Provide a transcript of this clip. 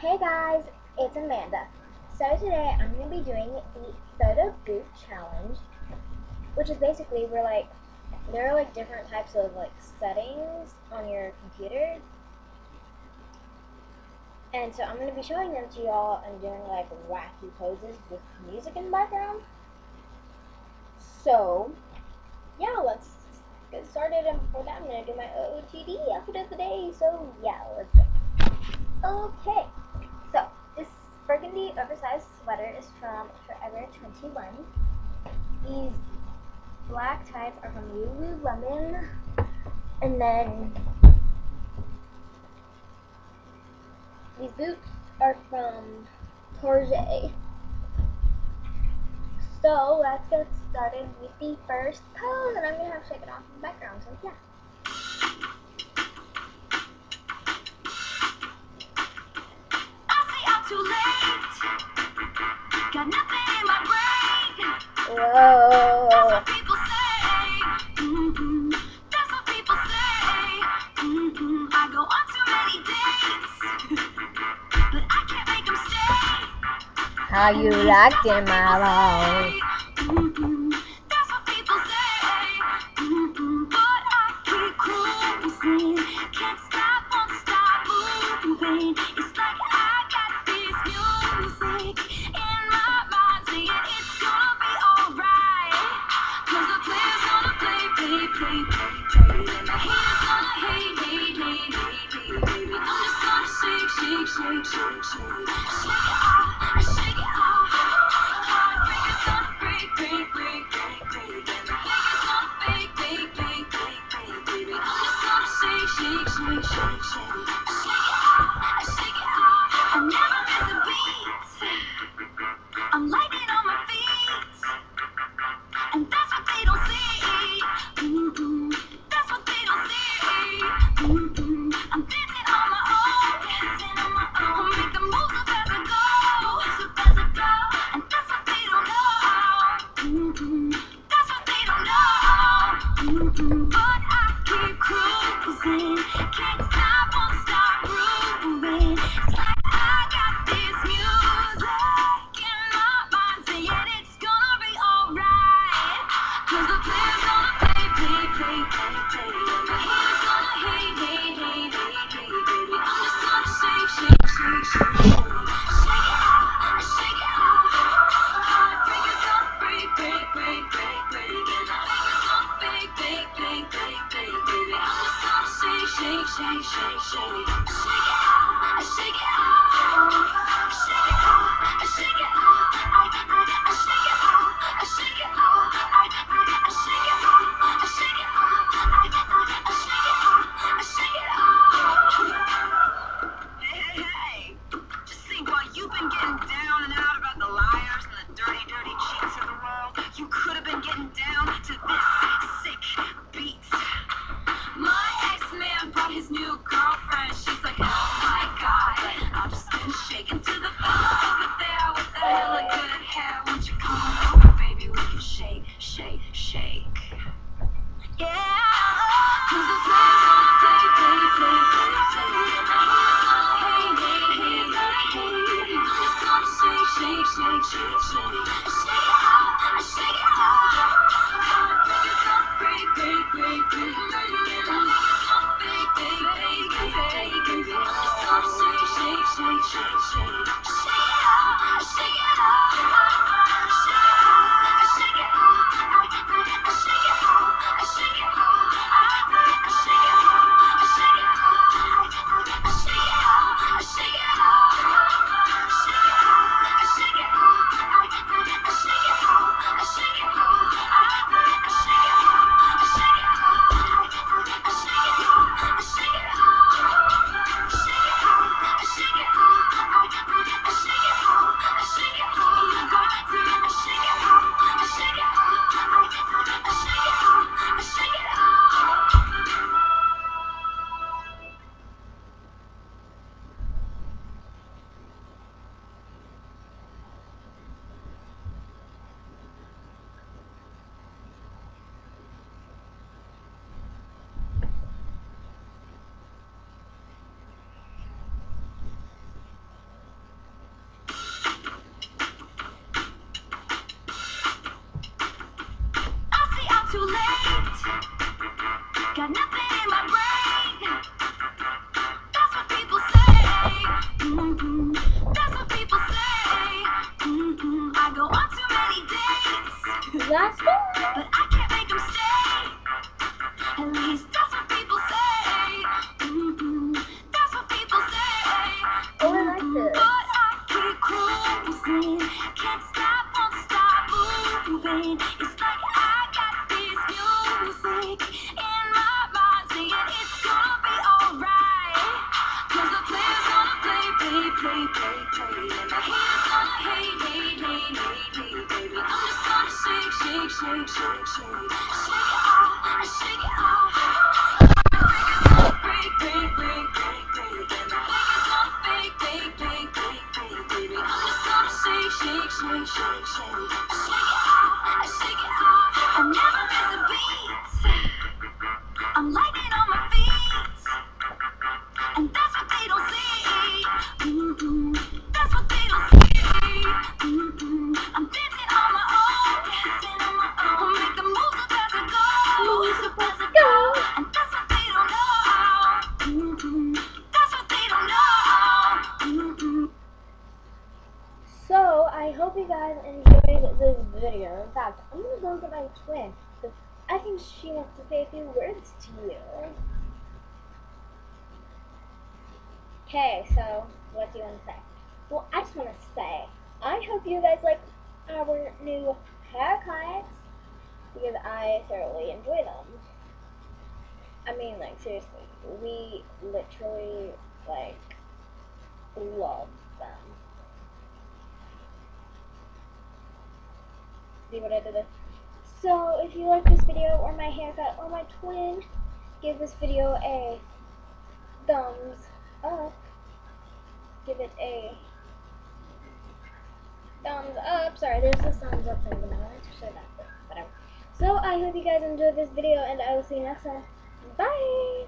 Hey guys, it's Amanda. So today I'm going to be doing the photo booth challenge, which is basically we're like, there are like different types of like settings on your computer. And so I'm going to be showing them to y'all and doing like wacky poses with music in the background. So, yeah, let's get started. And before that, I'm going to do my OOTD outfit of the day. So yeah, let's go. Okay oversized sweater is from Forever 21. These black ties are from Lululemon. And then these boots are from Target. So let's get started with the first pose, and I'm gonna have to shake it off in the background. So yeah. How you acting, my love? But I keep cruising. soul. There's no chance on the. Shake, shake, shake, shake, it off, shake it video. In fact, I'm gonna go get my twin. I think she wants to say a few words to you. Okay, so what do you want to say? Well, I just want to say, I hope you guys like our new haircuts because I thoroughly enjoy them. I mean, like, seriously, we literally, like, love them. See what I did there? So, if you like this video, or my haircut, or my twin, give this video a thumbs up. Give it a thumbs up. Sorry, there's a thumbs up thing, but I wanted to show that, but whatever. So, I hope you guys enjoyed this video, and I will see you next time. Bye!